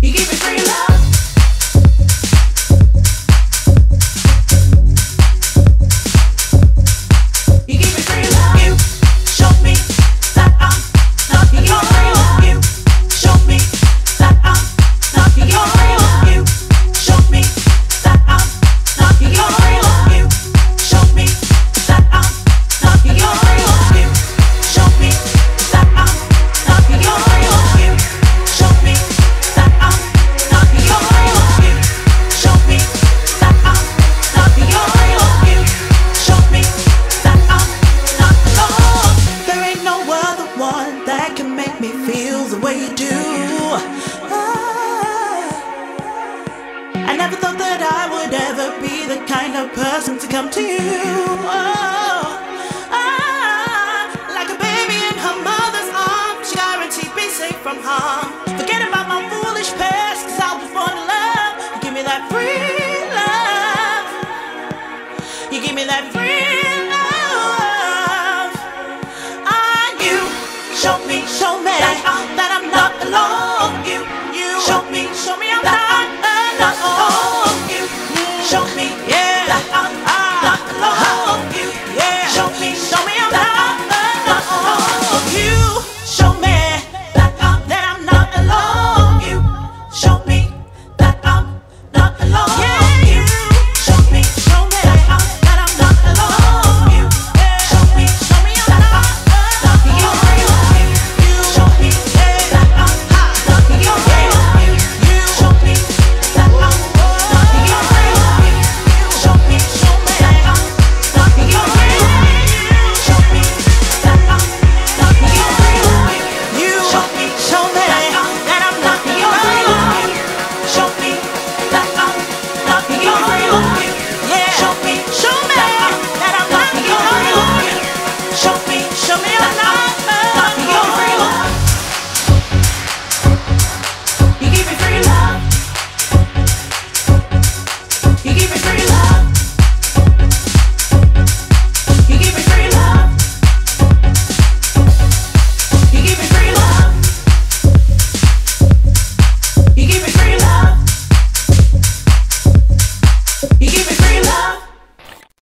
You keep it free love. make me feel the way you do. Ah. I never thought that I would ever be the kind of person to come to you.